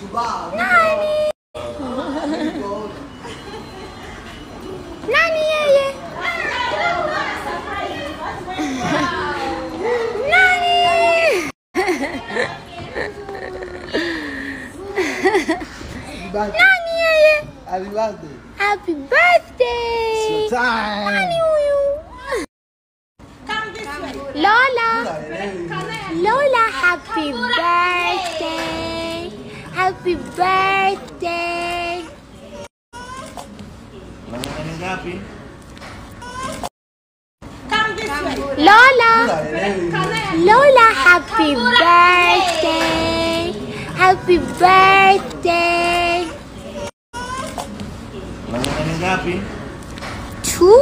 Nani? Nani yeye? Nani? Nani yeye? Happy birthday. Happy birthday. It's your Time. Nani huyu? Lola. Lola, happy birthday. Happy birthday. Ngapi? Lola. Lola, happy birthday. Happy birthday. Nangangani ngapi? Two.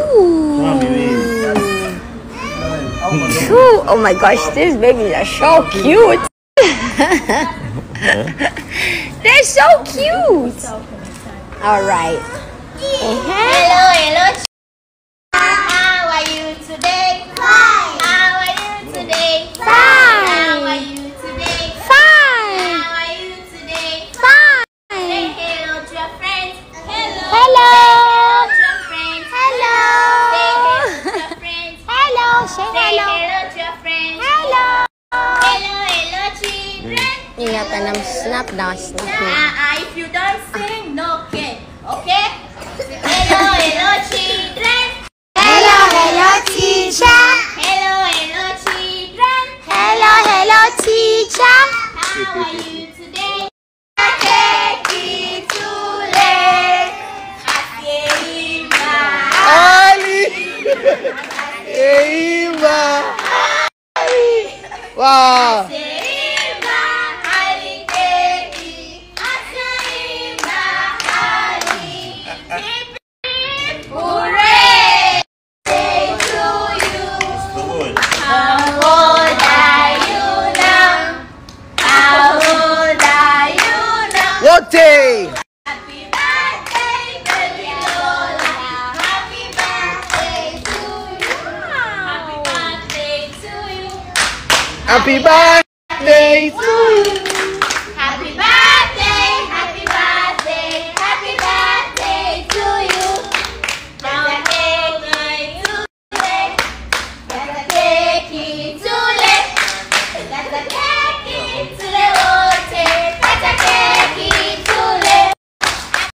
Two. Oh my gosh, these babies are so cute. They're so cute. All right. Hello, Ingatan ng snap na snap na. Ah, if you don't sing, no cake. Okay? Hello, hello, children. Hello, hello, teacher. Hello, hello, children. Hello, hello, teacher. How are you today? Take it to late. Akeiba. Ali. Eima. Wow. Now? Happy birthday, baby Lola. Happy birthday to you. Happy birthday to you. Happy birthday to you.